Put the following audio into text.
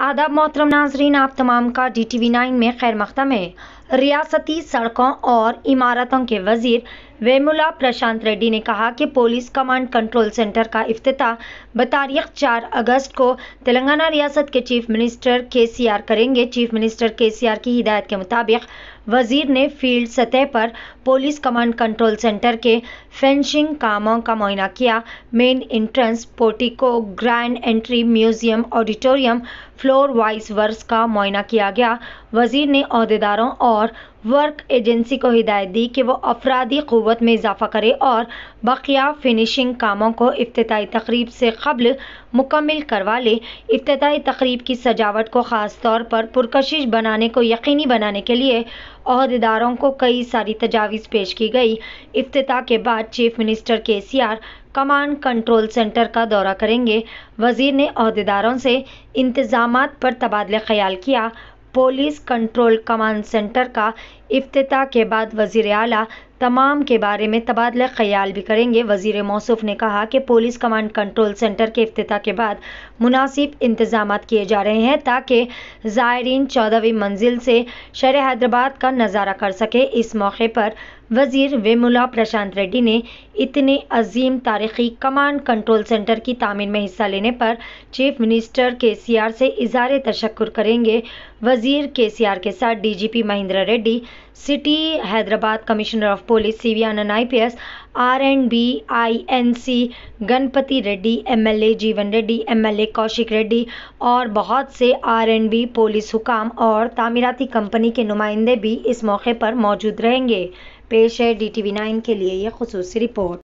आदाब मोहतरम नाजरीन, आप तमाम का डी टी वी नाइन में खैर मकदम है। रियासती सड़कों और इमारतों के वज़ीर वेमुला प्रशांत रेड्डी ने कहा कि पुलिस कमांड कंट्रोल सेंटर का इफ्तिताह बतारीख चार अगस्त को तेलंगाना रियासत के चीफ मिनिस्टर के सी आर करेंगे। चीफ मिनिस्टर के सी आर की हिदायत के मुताबिक वज़ीर ने फ़ील्ड सतह पर पुलिस कमांड कंट्रोल सेंटर के फेंसिंग कामों का मुआयना किया। Main entrance portico grand entry museum auditorium floor vice versa का मुआयना किया गया। वज़ीर ने अहदेदारों और वर्क एजेंसी को हिदायत दी कि वो अफराधी क़ुव्वत में इजाफा करे और बकिया फिनिशिंग कामों को अफ्ताही तकरीब से कबल मुकम्मल करवा ले। अफ्ताही तकरीब की सजावट को ख़ास तौर पर पुरकशिश बनाने को यकीनी बनाने के लिए अहदेदारों को कई सारी तजावीज़ पेश की गई। अफ्ताह के बाद chief minister K C R command control centre का दौरा करेंगे। वज़ीर ने अहदेदारों से इंतज़ाम पर तबादला ख्याल किया। पुलिस कंट्रोल कमांड सेंटर का इफ्तिताह के बाद वज़ीर अला तमाम के बारे में तबादला ख्याल भी करेंगे। वज़ीर मौसूफ ने कहा कि पुलिस कमांड कंट्रोल सेंटर के अफ्ताह के बाद मुनासिब इंतज़ाम किए जा रहे हैं ताकि ज़ायरीन चौदहवीं मंजिल से शहर हैदराबाद का नज़ारा कर सके। इस मौके पर वज़ीर वेमुला प्रशांत रेड्डी ने इतने अजीम तारीखी कमांड कंट्रोल सेंटर की तामीर में हिस्सा लेने पर चीफ मिनिस्टर के सी आर से इजहार तशक्र करेंगे। वज़ीर के सी आर के साथ D G P Mahender Reddy, city Hyderabad commissioner of police C V Anand I P S R and B I N C, Ganapati Reddy, M L A Jeevan Reddy, M L A Kaushik Reddy और बहुत से are and B police हुकाम और तामीराती company के नुमाइंदे भी इस मौके पर मौजूद रहेंगे। पेश है डी टी वी नाइन के लिए यह खसूस रिपोर्ट।